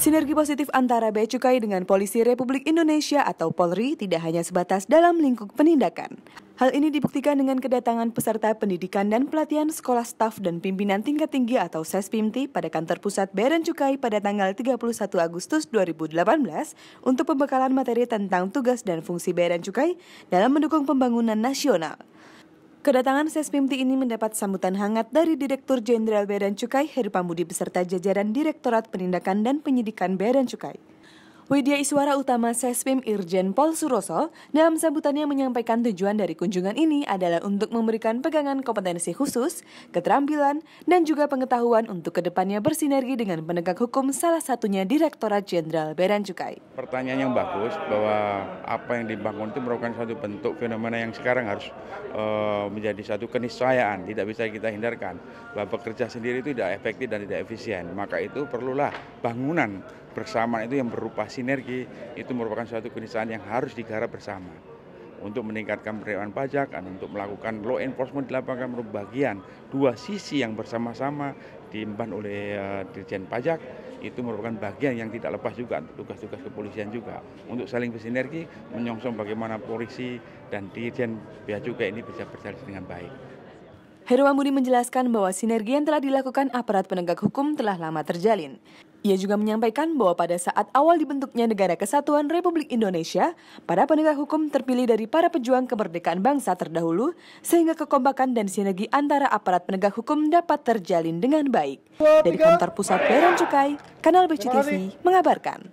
Sinergi positif antara Bea Cukai dengan Polisi Republik Indonesia atau Polri tidak hanya sebatas dalam lingkup penindakan. Hal ini dibuktikan dengan kedatangan peserta pendidikan dan pelatihan sekolah staf dan pimpinan tingkat tinggi atau SESPIMTI pada kantor pusat Bea dan Cukai pada tanggal 31 Agustus 2018 untuk pembekalan materi tentang tugas dan fungsi Bea dan Cukai dalam mendukung pembangunan nasional. Kedatangan Sespimti ini mendapat sambutan hangat dari Direktur Jenderal Bea dan Cukai Heri Pambudi beserta jajaran Direktorat Penindakan dan Penyidikan Bea dan Cukai. Widya Iswara Utama Sespim Irjen Pol Suroso dalam sambutannya menyampaikan tujuan dari kunjungan ini adalah untuk memberikan pegangan kompetensi khusus, keterampilan, dan juga pengetahuan untuk ke depannya bersinergi dengan penegak hukum salah satunya Direktorat Jenderal Bea dan Cukai. Pertanyaan yang bagus bahwa apa yang dibangun itu merupakan suatu bentuk fenomena yang sekarang harus uh, menjadi satu keniscayaan, tidak bisa kita hindarkan bahwa bekerja sendiri itu tidak efektif dan tidak efisien. Maka itu perlulah bangunan bersama itu yang berupa sinergi itu merupakan suatu keniscayaan yang harus digarap bersama untuk meningkatkan penerimaan pajak dan untuk melakukan law enforcement di lapangan merupakan bagian dua sisi yang bersama-sama diemban oleh uh, Dirjen Pajak itu merupakan bagian yang tidak lepas juga tugas-tugas kepolisian juga untuk saling bersinergi menyongsong bagaimana polisi dan Dirjen Bea Cukai ini bisa berjalan dengan baik. Heru Amudi menjelaskan bahwa sinergi yang telah dilakukan aparat penegak hukum telah lama terjalin. Ia juga menyampaikan bahwa pada saat awal dibentuknya Negara Kesatuan Republik Indonesia, para penegak hukum terpilih dari para pejuang kemerdekaan bangsa terdahulu, sehingga kekompakan dan sinergi antara aparat penegak hukum dapat terjalin dengan baik. Dari kantor pusat Badan Cukai, Kanal BCTV mengabarkan.